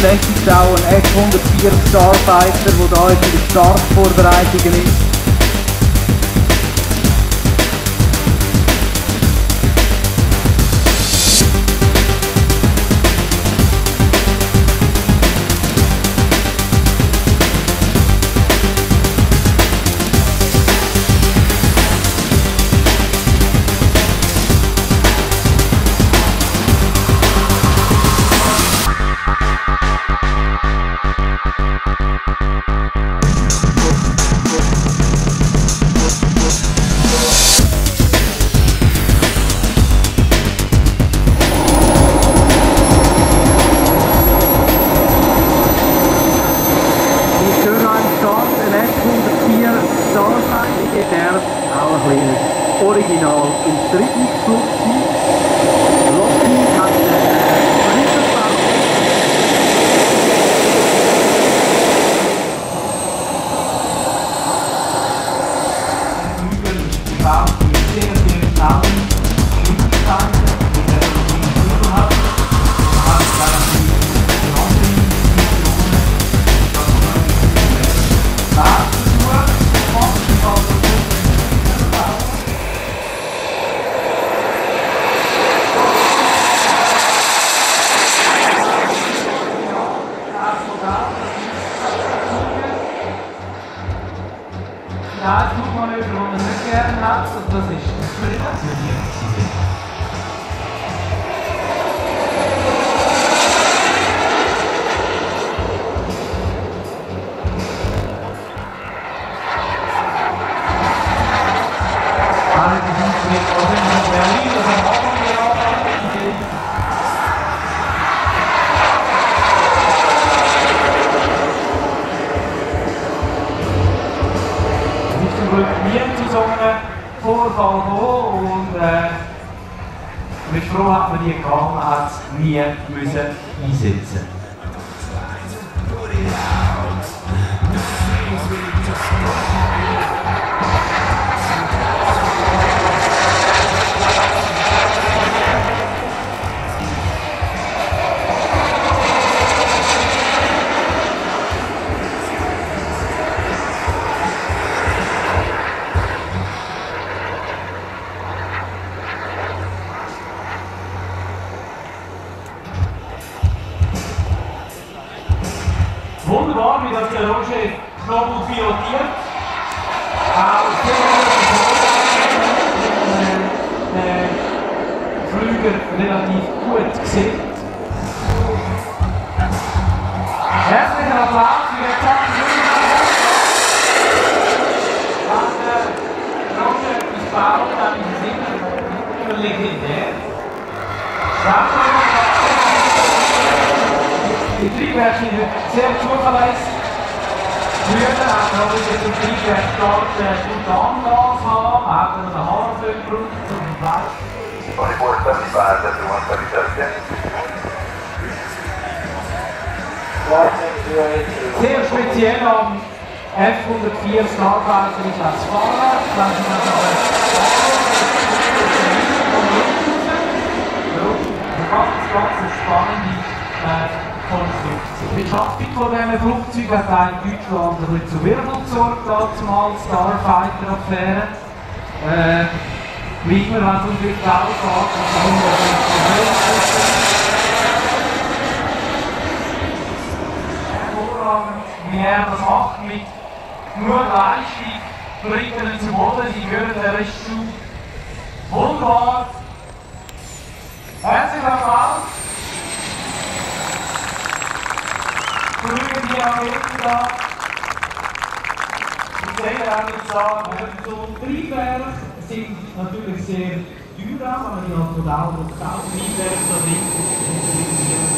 beschäftigt auch ein F-104 Starfighter, der da jetzt in den Startvorbereitungen ist. Auch ein kleines Original gern magst und was nicht. Vorfall gekommen und äh, ich froh, hat man die man hat es nie müssen. einsetzen Wunderbar, Владимировке Loge много две от тях. А vroeger relatief goed gezien. Herzlichen Applaus is den Tag. Roger ist baut, dann ist es de legendär. Danke. Die Triebwerke sehr. Früher hat man mit dem Triebwerk dort Butangas haben, man hat einen Haarföhn gebraucht und ein Fleisch. 2475, everyone, 3710. Sehr speziell am F-104 Starfighter ist das Fahrrad. Das aber Beschaffung von diesen Flugzeugen hat in Deutschland ein bisschen zu Wirbel gesorgt, damals Starfighter-Affäre. Äh, wie immer, wenn es um die Geld geht, dann kommen hervorragend, wie er das macht, mit nur Leistung bringen ihn zum Boden, sie gehören der Rest zu. Wunderbar. We zijn zou aan het zijramen We hebben. Zo'n drieberg zijn natuurlijk zeer duurzaam, maar die al totaal bestaat. Drieberg, dat is